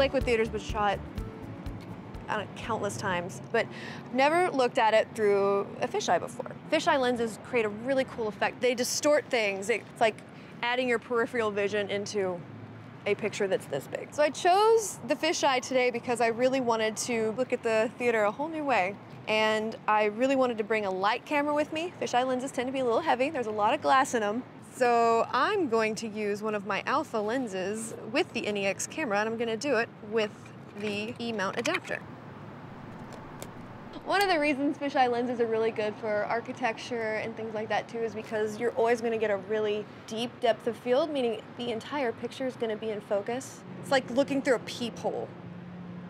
Lakewood Theater's been shot know, countless times, but never looked at it through a fisheye before. Fisheye lenses create a really cool effect. They distort things. It's like adding your peripheral vision into a picture that's this big. So I chose the fisheye today because I really wanted to look at the theater a whole new way. And I really wanted to bring a light camera with me. Fisheye lenses tend to be a little heavy. There's a lot of glass in them. So I'm going to use one of my alpha lenses with the NEX camera and I'm gonna do it with the E-mount adapter. One of the reasons fisheye lenses are really good for architecture and things like that too is because you're always going to get a really deep depth of field, meaning the entire picture is going to be in focus. It's like looking through a peephole.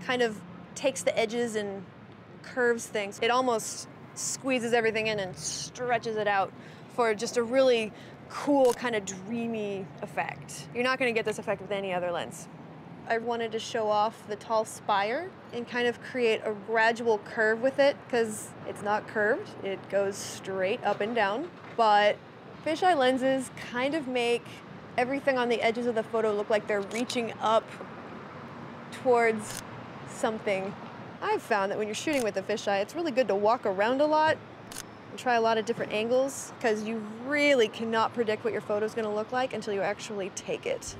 Kind of takes the edges and curves things. It almost squeezes everything in and stretches it out for just a really cool kind of dreamy effect. You're not going to get this effect with any other lens. I wanted to show off the tall spire and kind of create a gradual curve with it because it's not curved, it goes straight up and down. But fisheye lenses kind of make everything on the edges of the photo look like they're reaching up towards something. I've found that when you're shooting with a fisheye, it's really good to walk around a lot try a lot of different angles because you really cannot predict what your photo is going to look like until you actually take it.